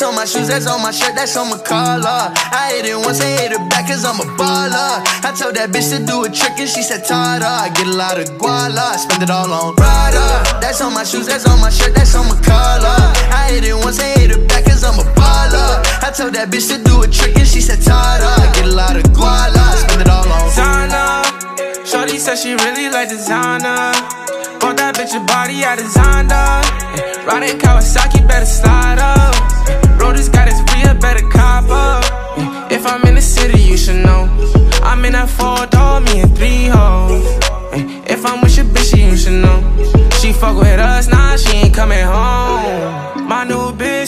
my shoes, that's on my shirt, that's on my collar. I hit it once, I hit it back, cause I'm a baller. I told that bitch to do a trick and she said, Tada. I get a lot of guala, I spend it all on Prada. That's on my shoes, that's on my shirt, that's on my collar. I hit it once, I hit it back, cause I'm a baller. I told that bitch to do a trick and she said, Tada. I get a lot of guala, I spend it all on Zana. Shorty said she really like designer. Bought that bitch a body I designed her. Riding Kawasaki, better slide up. Road has got his real, better cop up. If I'm in the city, you should know. I'm in that four door, me and three hoes. If I'm with your bitch, you should know. She fuck with us, nah, she ain't coming home.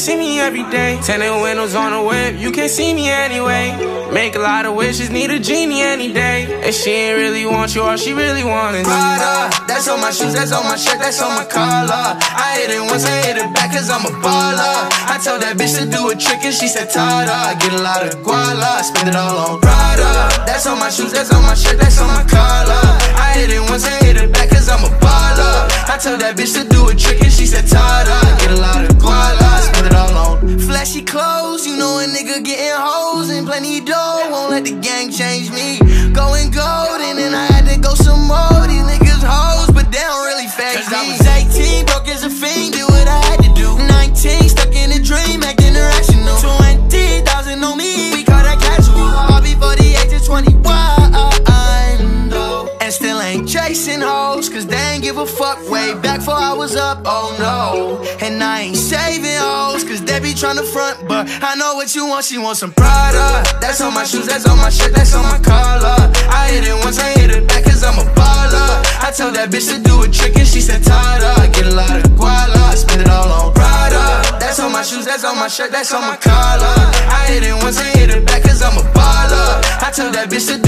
See me every day. Tinted windows on the whip, you can't see me anyway. Make a lot of wishes, need a genie any day. If she ain't really want you, all she really want Prada. That's on my shoes, that's on my shirt, that's on my collar. I hit it once, I hit it back, cause I'm a baller. I told that bitch to do a trick and she said, Tada. I get a lot of guala, I spend it all on Prada. That's on my shoes, that's on my shirt, that's on my collar. I hit it once, I hit it back, cause I'm a baller. I told that bitch to do a trick and she said, Tada. Let the gang change me. Going gold and I had to go some more. These niggas hoes, but they don't really Cause me. I was 18, broke as a fiend, did what I had to do. 19, stuck in a dream, acting irrational. 20,000 on me, we call that casual. All before the age of 21. And still ain't chasing hoes, cause they ain't give a fuck way back before I was up, oh no. And I ain't saving tryna front, but I know what you want, she wants some Prada. That's on my shoes, that's on my shirt, that's on my collar. I hit it once, I hit it back, cause I'm a baller. I told that bitch to do a trick and she said, Tada. Get a lot of guala, spend it all on Prada. That's on my shoes, that's on my shirt, that's on my collar. I hit it once, I hit it back, cause I'm a baller. I told that bitch to